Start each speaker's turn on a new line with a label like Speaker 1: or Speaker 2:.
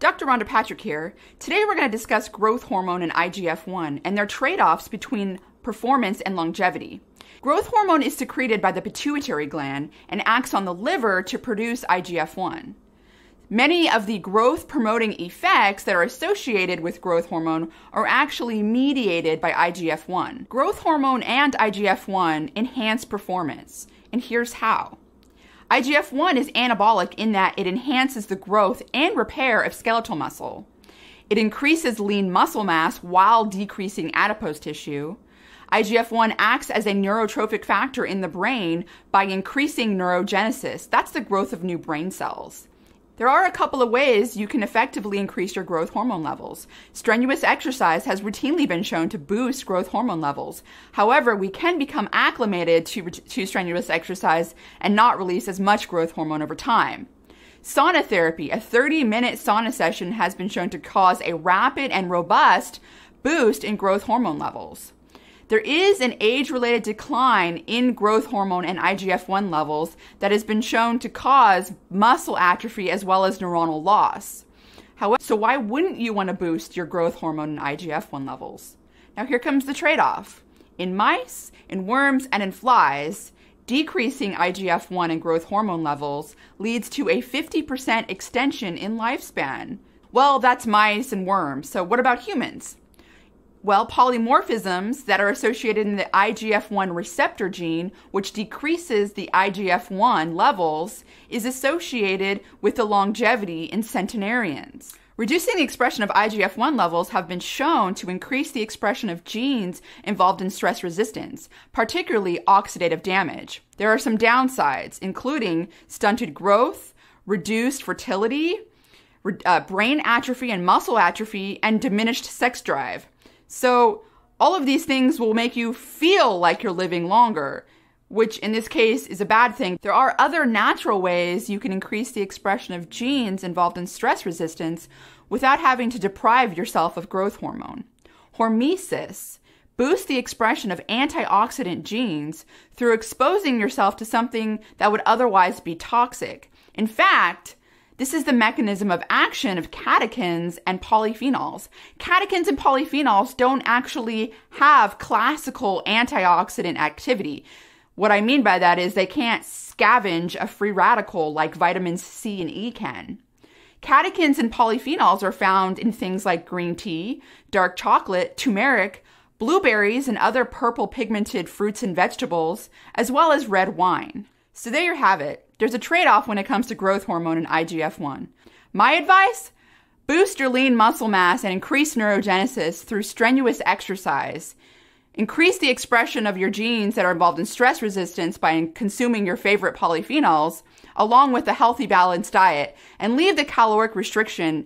Speaker 1: Dr. Rhonda Patrick here. Today we're going to discuss growth hormone and IGF 1 and their trade offs between performance and longevity. Growth hormone is secreted by the pituitary gland and acts on the liver to produce IGF 1. Many of the growth promoting effects that are associated with growth hormone are actually mediated by IGF 1. Growth hormone and IGF 1 enhance performance, and here's how. IGF 1 is anabolic in that it enhances the growth and repair of skeletal muscle. It increases lean muscle mass while decreasing adipose tissue. IGF 1 acts as a neurotrophic factor in the brain by increasing neurogenesis. That's the growth of new brain cells. There are a couple of ways you can effectively increase your growth hormone levels. Strenuous exercise has routinely been shown to boost growth hormone levels. However, we can become acclimated to, to strenuous exercise and not release as much growth hormone over time. Sauna therapy, a 30 minute sauna session, has been shown to cause a rapid and robust boost in growth hormone levels. There is an age related decline in growth hormone and IGF 1 levels that has been shown to cause muscle atrophy as well as neuronal loss. However, so why wouldn't you want to boost your growth hormone and IGF 1 levels? Now, here comes the trade off. In mice, in worms, and in flies, decreasing IGF 1 and growth hormone levels leads to a 50% extension in lifespan. Well, that's mice and worms, so what about humans? Well, polymorphisms that are associated in the IGF 1 receptor gene, which decreases the IGF 1 levels, is associated with the longevity in centenarians. Reducing the expression of IGF 1 levels have been shown to increase the expression of genes involved in stress resistance, particularly oxidative damage. There are some downsides, including stunted growth, reduced fertility, uh, brain atrophy and muscle atrophy, and diminished sex drive. So, all of these things will make you feel like you're living longer, which in this case is a bad thing. There are other natural ways you can increase the expression of genes involved in stress resistance without having to deprive yourself of growth hormone. Hormesis boosts the expression of antioxidant genes through exposing yourself to something that would otherwise be toxic. In fact, this is the mechanism of action of catechins and polyphenols. Catechins and polyphenols don't actually have classical antioxidant activity. What I mean by that is they can't scavenge a free radical like vitamins C and E can. Catechins and polyphenols are found in things like green tea, dark chocolate, turmeric, blueberries, and other purple pigmented fruits and vegetables, as well as red wine. So there you have it. There's a trade off when it comes to growth hormone and IGF 1. My advice boost your lean muscle mass and increase neurogenesis through strenuous exercise. Increase the expression of your genes that are involved in stress resistance by consuming your favorite polyphenols, along with a healthy, balanced diet, and leave the caloric restriction